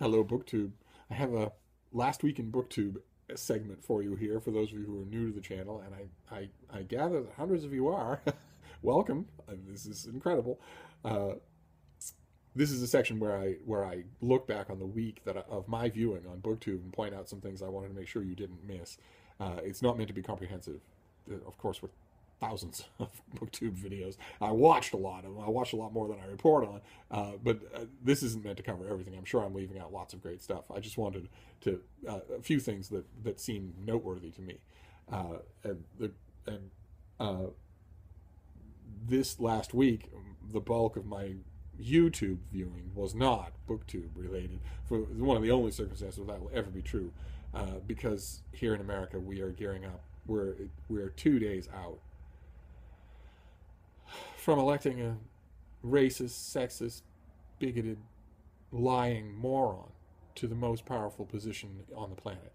Hello, BookTube. I have a last week in BookTube segment for you here for those of you who are new to the channel, and I, I, I gather that hundreds of you are. Welcome. Uh, this is incredible. Uh, this is a section where I where I look back on the week that I, of my viewing on BookTube and point out some things I wanted to make sure you didn't miss. Uh, it's not meant to be comprehensive. Uh, of course, we're thousands of booktube videos. I watched a lot of them i watched a lot more than i report on. Uh, but uh, this isn't meant to cover everything. I'm sure i'm leaving out lots of great stuff. I just wanted to uh, a few things that that seem noteworthy to me. Uh, and the and uh, this last week the bulk of my youtube viewing was not booktube related for one of the only circumstances that will ever be true uh, because here in america we are gearing up. We're we're two days out from electing a racist, sexist, bigoted, lying moron to the most powerful position on the planet.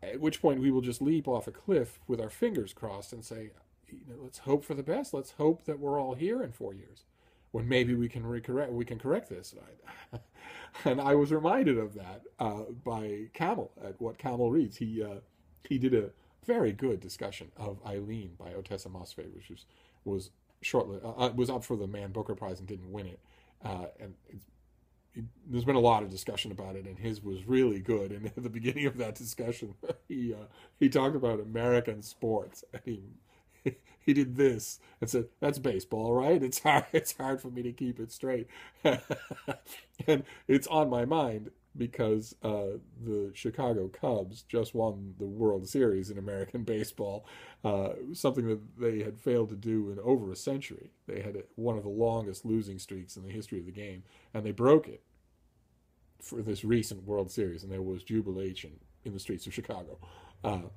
At which point we will just leap off a cliff with our fingers crossed and say, you know, let's hope for the best. Let's hope that we're all here in four years, when maybe we can recorrect we can correct this. and I was reminded of that uh, by Kamil at what Kamil reads. He uh, he did a very good discussion of Eileen by Ottessa Moshfegh, which was was shortly uh, uh, was up for the Man Booker Prize and didn't win it. Uh, and it, there's been a lot of discussion about it, and his was really good. And at the beginning of that discussion, he uh, he talked about American sports, and he he did this and said, "That's baseball, right? It's hard. It's hard for me to keep it straight, and it's on my mind because uh, the Chicago Cubs just won the World Series in American baseball, uh, something that they had failed to do in over a century. They had one of the longest losing streaks in the history of the game, and they broke it for this recent World Series, and there was jubilation in the streets of Chicago. Uh,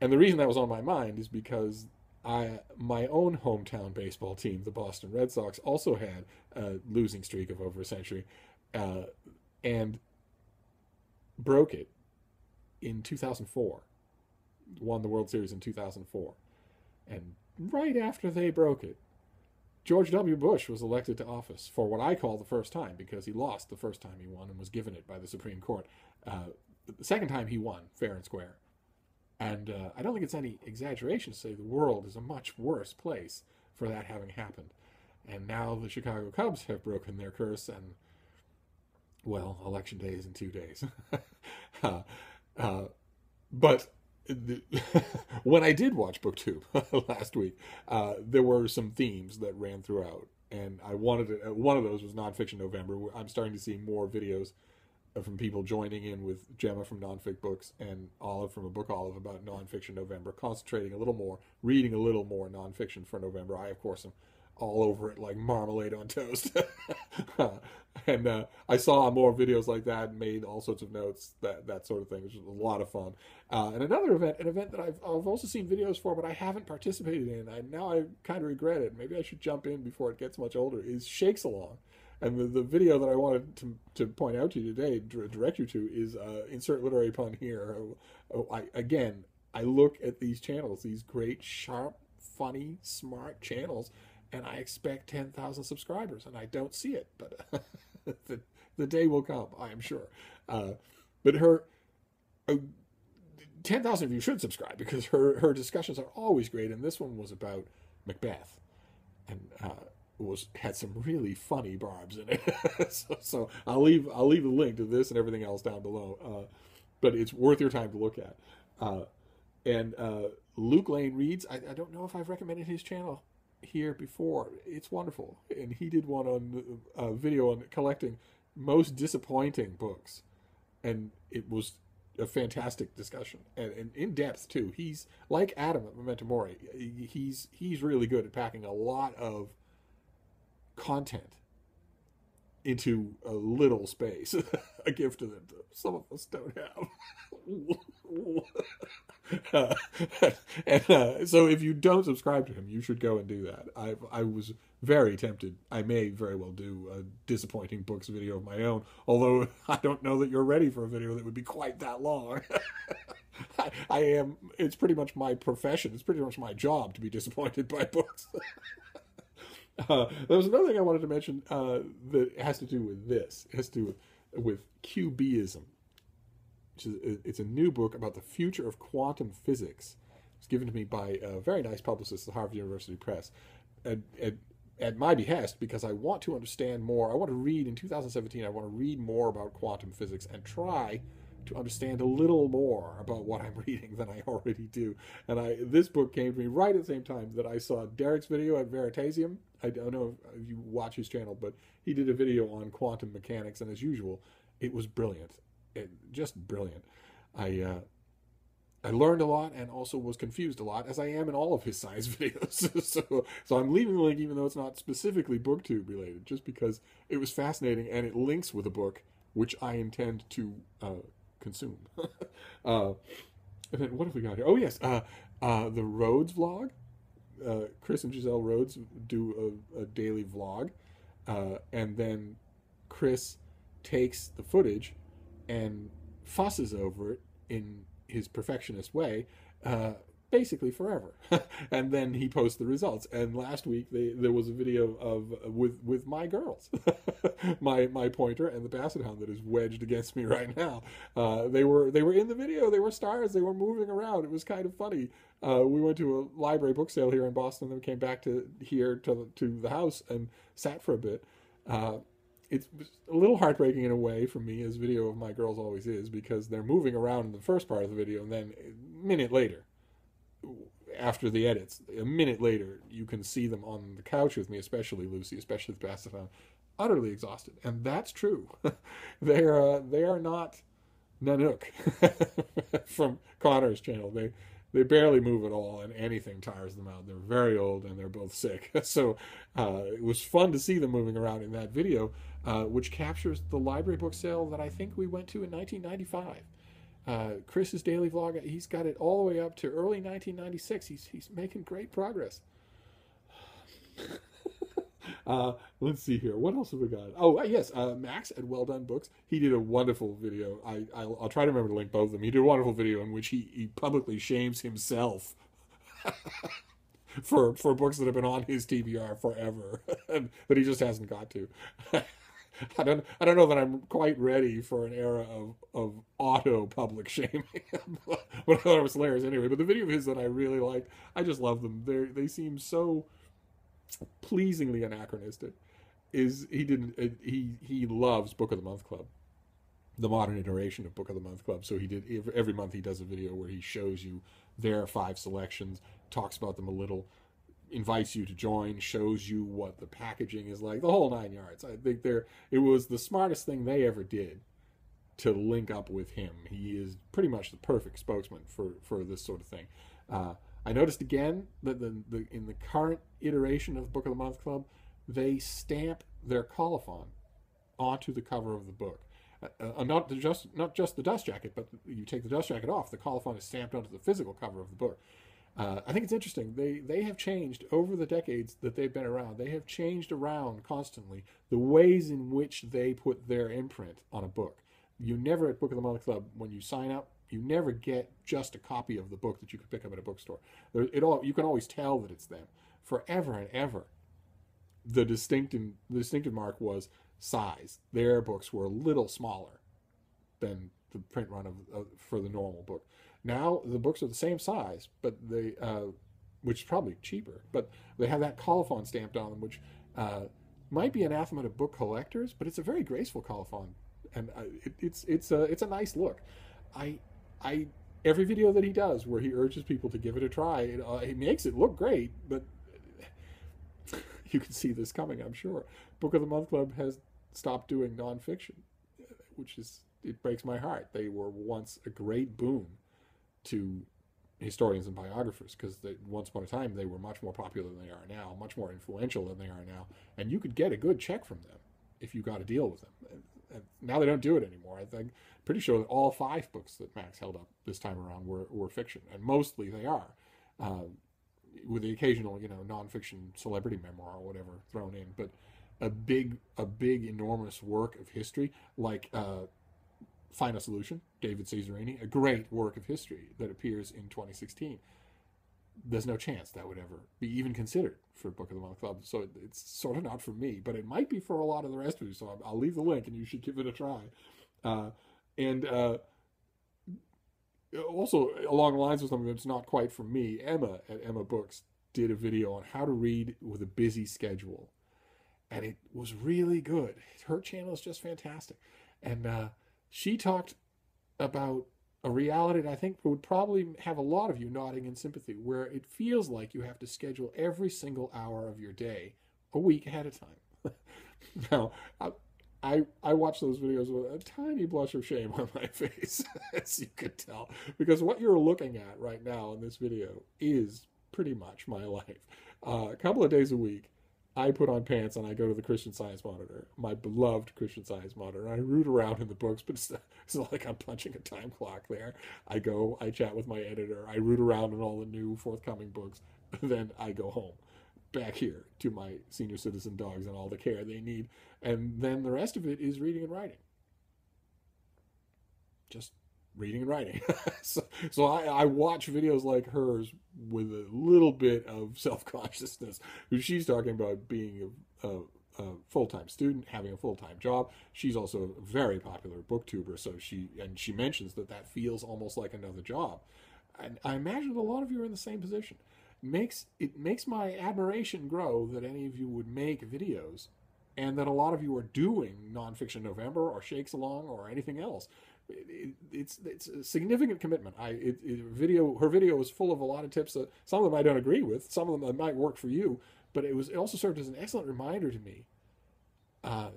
and the reason that was on my mind is because I my own hometown baseball team, the Boston Red Sox, also had a losing streak of over a century. Uh, and broke it in 2004. Won the World Series in 2004. And right after they broke it, George W. Bush was elected to office for what I call the first time because he lost the first time he won and was given it by the Supreme Court. Uh, the second time he won, fair and square. And uh, I don't think it's any exaggeration to say the world is a much worse place for that having happened. And now the Chicago Cubs have broken their curse and well, election day is in two days. uh, uh, but the, when I did watch BookTube last week, uh, there were some themes that ran throughout, and I wanted to, uh, one of those was nonfiction November. I'm starting to see more videos from people joining in with Gemma from Nonfic Books and Olive from a Book Olive about nonfiction November, concentrating a little more, reading a little more nonfiction for November. I, of course, am all over it like marmalade on toast. and uh, I saw more videos like that and made all sorts of notes, that that sort of thing, which was a lot of fun. Uh, and another event, an event that I've, I've also seen videos for, but I haven't participated in. I now I kind of regret it. Maybe I should jump in before it gets much older. Is Shakes Along. And the, the video that I wanted to, to point out to you today, direct you to, is uh, insert literary pun here. Oh, I, again, I look at these channels, these great, sharp, funny, smart channels, and I expect 10,000 subscribers, and I don't see it, but the, the day will come, I am sure. Uh, but her, uh, 10,000 of you should subscribe because her, her discussions are always great, and this one was about Macbeth, and uh, was had some really funny barbs in it. so, so, I'll leave I'll leave a link to this and everything else down below, uh, but it's worth your time to look at. Uh, and uh, Luke Lane reads. I, I don't know if I've recommended his channel here before. It's wonderful, and he did one on a uh, video on collecting most disappointing books, and it was a fantastic discussion and, and in depth too. He's like Adam at Memento Mori. He's he's really good at packing a lot of content into a little space, a gift that some of us don't have. uh, and uh, so, if you don't subscribe to him, you should go and do that. I I was very tempted. I may very well do a disappointing books video of my own, although I don't know that you're ready for a video that would be quite that long. I, I am. It's pretty much my profession. It's pretty much my job to be disappointed by books. Uh, there was another thing I wanted to mention uh, that has to do with this. It has to do with, with QBism. Which is, it's a new book about the future of quantum physics. It's given to me by a very nice publicist at Harvard University Press. At, at, at my behest, because I want to understand more. I want to read in 2017. I want to read more about quantum physics and try to understand a little more about what I'm reading than I already do. And I this book came to me right at the same time that I saw Derek's video at Veritasium. I don't know if you watch his channel, but he did a video on quantum mechanics, and as usual, it was brilliant, just brilliant. I uh, I learned a lot and also was confused a lot, as I am in all of his science videos. so, so I'm leaving the link, even though it's not specifically BookTube related, just because it was fascinating and it links with a book which I intend to uh, consume. uh, and then what have we got here? Oh yes, uh, uh, the Rhodes vlog. Uh, Chris and Giselle Rhodes do a, a daily vlog, uh, and then Chris takes the footage and fusses over it in his perfectionist way, uh, basically forever. and then he posts the results. And last week they, there was a video of with with my girls, my my pointer and the basset hound that is wedged against me right now. Uh, they were they were in the video. They were stars. They were moving around. It was kind of funny. Uh, we went to a library book sale here in Boston. Then we came back to here to to the house and sat for a bit. Uh, it's a little heartbreaking in a way for me, as video of my girls always is, because they're moving around in the first part of the video, and then a minute later, after the edits, a minute later, you can see them on the couch with me, especially Lucy, especially the Pacific, utterly exhausted, and that's true. they are uh, they are not Nanook from Connor's channel. They they barely move at all, and anything tires them out. They're very old, and they're both sick. so uh, it was fun to see them moving around in that video, uh, which captures the library book sale that I think we went to in 1995. Uh, Chris's daily vlog, he's got it all the way up to early 1996. He's he's making great progress. Uh, let's see here. What else have we got? Oh, uh, yes, uh, Max at Well Done Books. He did a wonderful video. I, I'll, I'll, try to remember to link both of them. He did a wonderful video in which he, he publicly shames himself for for books that have been on his TBR forever that he just hasn't got to. I don't I don't know that I'm quite ready for an era of, of auto public shaming. but I thought it was hilarious anyway. But the video of his that I really liked, I just love them. They they seem so pleasingly anachronistic is he didn't uh, he he loves book of the month club the modern iteration of book of the month club. So he did every month he does a video where he shows you their five selections talks about them a little invites you to join shows you what the packaging is like the whole nine yards. I think they're it was the smartest thing they ever did to link up with him. He is pretty much the perfect spokesman for for this sort of thing. Uh, I noticed again that the, the in the current iteration of Book of the Month Club, they stamp their colophon onto the cover of the book. Uh, uh, not just not just the dust jacket, but you take the dust jacket off, the colophon is stamped onto the physical cover of the book. Uh, I think it's interesting. They they have changed over the decades that they've been around. They have changed around constantly the ways in which they put their imprint on a book. You never at Book of the Month Club when you sign up you never get just a copy of the book that you could pick up at a bookstore. It all you can always tell that it's them. Forever and ever, the distinctive the distinctive mark was size. Their books were a little smaller than the print run of, of for the normal book. Now the books are the same size, but they uh, which is probably cheaper, but they have that colophon stamped on them, which uh, might be anathema to book collectors, but it's a very graceful colophon, and uh, it, it's it's a it's a nice look. I I every video that he does where he urges people to give it a try, it, uh, he makes it look great, but you can see this coming, I'm sure. Book of the Month Club has stopped doing nonfiction, which is it breaks my heart. They were once a great boon to historians and biographers because once upon a time they were much more popular than they are now, much more influential than they are now, and you could get a good check from them if you got a deal with them. Now they don't do it anymore. I think pretty sure that all five books that Max held up this time around were, were fiction, and mostly they are, uh, with the occasional you know nonfiction celebrity memoir or whatever thrown in. But a big a big enormous work of history like uh, Final Solution, David Cesarani, a great work of history that appears in 2016. There's no chance that would ever be even considered for Book of the Month Club. So it's sort of not for me, but it might be for a lot of the rest of you. So I'll leave the link and you should give it a try. Uh, and uh, also, along the lines of something that's not quite for me, Emma at Emma Books did a video on how to read with a busy schedule. And it was really good. Her channel is just fantastic. And uh, she talked about a reality that I think would probably have a lot of you nodding in sympathy, where it feels like you have to schedule every single hour of your day a week ahead of time. now, I, I, I watch those videos with a tiny blush of shame on my face, as you could tell, because what you're looking at right now in this video is pretty much my life. Uh, a couple of days a week, I put on pants and I go to the Christian Science Monitor, my beloved Christian Science Monitor. I root around in the books, but it's, it's not like I'm punching a time clock there. I go, I chat with my editor, I root around in all the new forthcoming books, then I go home back here to my senior citizen dogs and all the care they need. And then the rest of it is reading and writing. Just reading and writing. so, so I, I, watch videos like hers with a little bit of self consciousness. She's talking about being a, a, a full time student, having a full time job. She's also a very popular booktuber, so she and she mentions that that feels almost like another job. And I imagine a lot of you are in the same position. Makes it makes my admiration grow that any of you would make videos and that a lot of you are doing nonfiction November or Shakes Along or anything else it, it's it's a significant commitment. I it, it, video her video was full of a lot of tips that some of them I don't agree with, some of them might work for you, but it was it also served as an excellent reminder to me uh,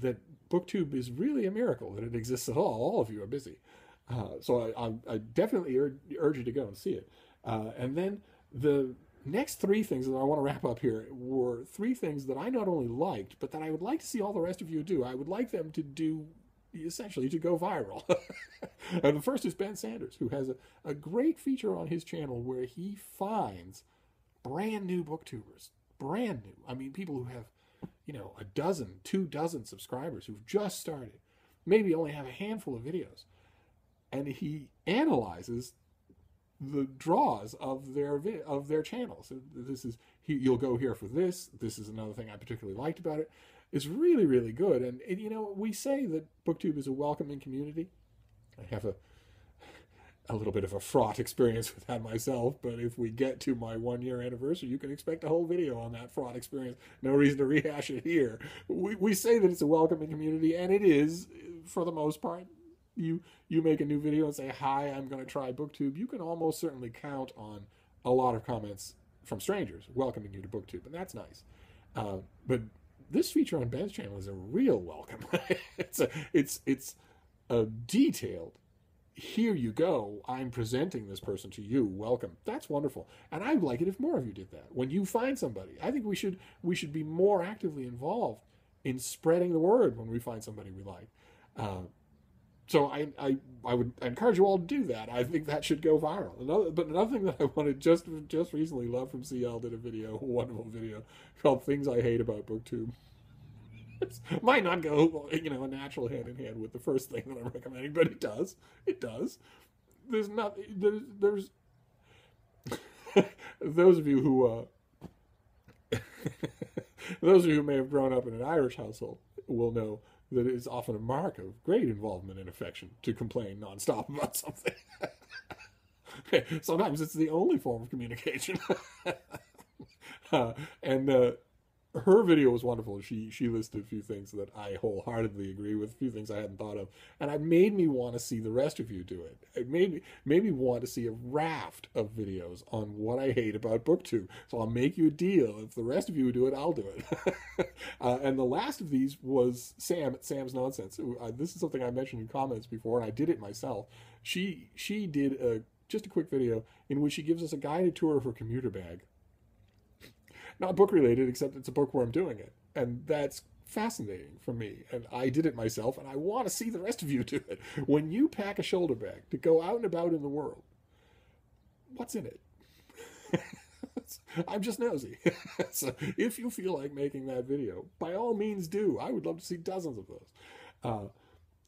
that BookTube is really a miracle that it exists at all. All of you are busy, uh, so I, I, I definitely urge, urge, you to go and see it. Uh, and then the next three things that I want to wrap up here were three things that I not only liked, but that I would like to see all the rest of you do. I would like them to do essentially to go viral. and the first is Ben Sanders, who has a, a great feature on his channel where he finds brand new booktubers, brand new. I mean, people who have, you know, a dozen, two dozen subscribers who've just started, maybe only have a handful of videos. And he analyzes the draws of their of their channels. This is he, you'll go here for this. This is another thing I particularly liked about it is really, really good. And, and, you know, we say that BookTube is a welcoming community. I have a a little bit of a fraught experience with that myself, but if we get to my one year anniversary, you can expect a whole video on that fraught experience. No reason to rehash it here. We, we say that it's a welcoming community, and it is for the most part. You you make a new video and say, Hi, I'm going to try BookTube. You can almost certainly count on a lot of comments from strangers welcoming you to BookTube, and that's nice. Uh, but this feature on Ben's channel is a real welcome. it's a, it's it's a detailed. Here you go. I'm presenting this person to you. Welcome. That's wonderful, and I'd like it if more of you did that. When you find somebody, I think we should we should be more actively involved in spreading the word when we find somebody we like. Uh, so I, I I would encourage you all to do that. I think that should go viral. Another, but another thing that I wanted just just recently, LuvFromCL did a video, a wonderful video called "Things I Hate About BookTube." It might not go, you know, a natural hand in hand with the first thing that I'm recommending, but it does. It does. There's not. There's. there's those of you who, uh, those of you who may have grown up in an Irish household will know that is often a mark of great involvement and affection to complain nonstop about something. Sometimes it's the only form of communication. uh, and uh, her video was wonderful. She she listed a few things that I wholeheartedly agree with, a few things I hadn't thought of, and it made me want to see the rest of you do it. It made me made me want to see a raft of videos on what I hate about BookTube. So I'll make you a deal. If the rest of you do it, I'll do it. uh, and the last of these was Sam at Sam's Nonsense. This is something I mentioned in comments before, and I did it myself. She she did a just a quick video in which she gives us a guided tour of her commuter bag not book related, except it's a book where I'm doing it. And that's fascinating for me. And I did it myself, and I want to see the rest of you do it. When you pack a shoulder bag to go out and about in the world, what's in it? I'm just nosy. so if you feel like making that video, by all means do. I would love to see dozens of those. Uh,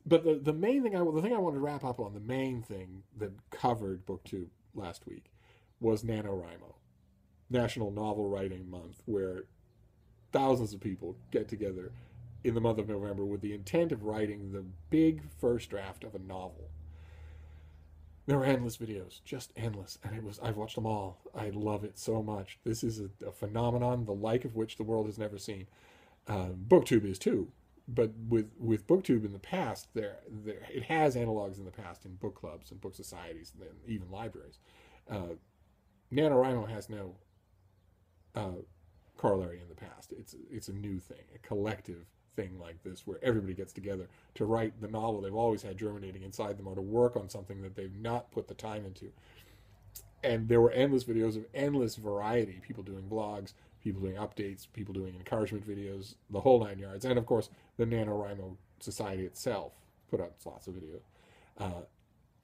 but the, the main thing I the thing I wanted to wrap up on, the main thing that covered BookTube last week was NaNoWriMo, National Novel Writing Month, where thousands of people get together in the month of November with the intent of writing the big first draft of a novel. There were endless videos, just endless, and it was I've watched them all. I love it so much. This is a, a phenomenon the like of which the world has never seen. Uh, BookTube is too, but with with BookTube in the past, there there it has analogs in the past in book clubs and book societies and even libraries. Uh, NaNoWriMo has no uh, corollary in the past. It's it's a new thing, a collective thing like this where everybody gets together to write the novel they've always had germinating inside them or to work on something that they've not put the time into. And there were endless videos of endless variety, people doing blogs, people doing updates, people doing encouragement videos, the whole nine yards. And of course, the NaNoWriMo Society itself put out lots of videos. Uh,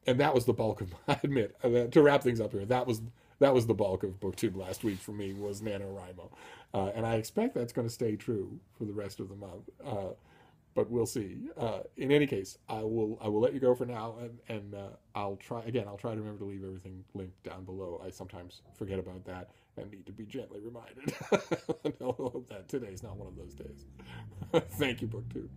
and that was the bulk of, I admit, uh, to wrap things up here, that was that was the bulk of booktube last week for me was NaNoWriMo. Uh, and I expect that's going to stay true for the rest of the month. Uh, but we'll see. Uh, in any case, I will I will let you go for now, and, and uh, I'll try again. I'll try to remember to leave everything linked down below. I sometimes forget about that and need to be gently reminded. I hope that today's not one of those days. Thank you, BookTube.